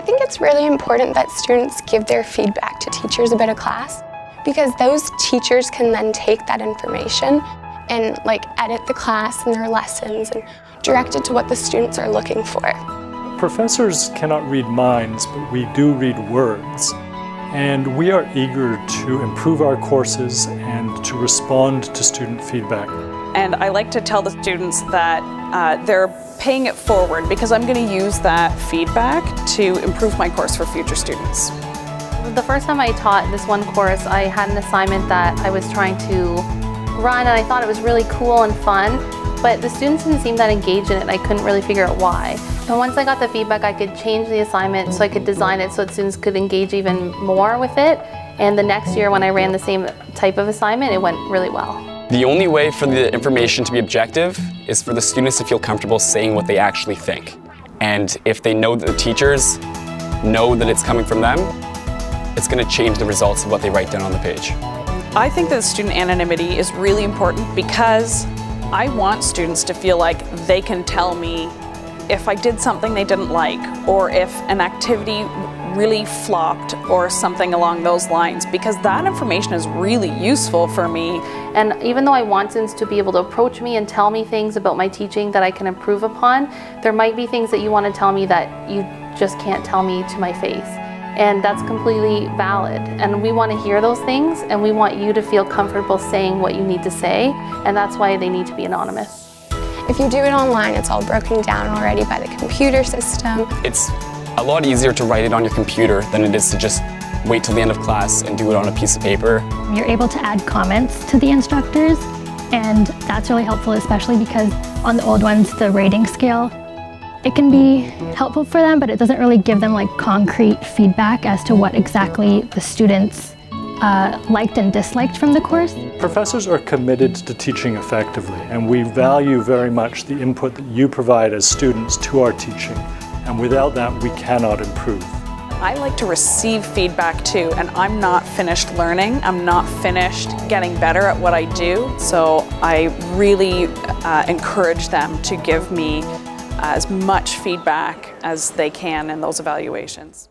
I think it's really important that students give their feedback to teachers about a class because those teachers can then take that information and like edit the class and their lessons and direct it to what the students are looking for. Professors cannot read minds, but we do read words. And we are eager to improve our courses and to respond to student feedback. And I like to tell the students that uh, they're paying it forward because I'm going to use that feedback to improve my course for future students. The first time I taught this one course, I had an assignment that I was trying to run and I thought it was really cool and fun, but the students didn't seem that engaged in it and I couldn't really figure out why. And once I got the feedback, I could change the assignment so I could design it so that students could engage even more with it. And the next year when I ran the same type of assignment, it went really well. The only way for the information to be objective is for the students to feel comfortable saying what they actually think. And if they know that the teachers know that it's coming from them, it's going to change the results of what they write down on the page. I think that student anonymity is really important because I want students to feel like they can tell me if I did something they didn't like or if an activity really flopped or something along those lines because that information is really useful for me. And even though I want students to be able to approach me and tell me things about my teaching that I can improve upon, there might be things that you want to tell me that you just can't tell me to my face. And that's completely valid. And we want to hear those things and we want you to feel comfortable saying what you need to say. And that's why they need to be anonymous. If you do it online, it's all broken down already by the computer system. It's a lot easier to write it on your computer than it is to just wait till the end of class and do it on a piece of paper. You're able to add comments to the instructors and that's really helpful especially because on the old ones the rating scale it can be helpful for them but it doesn't really give them like concrete feedback as to what exactly the students uh, liked and disliked from the course. Professors are committed to teaching effectively and we value very much the input that you provide as students to our teaching and without that we cannot improve. I like to receive feedback too, and I'm not finished learning. I'm not finished getting better at what I do. So I really uh, encourage them to give me as much feedback as they can in those evaluations.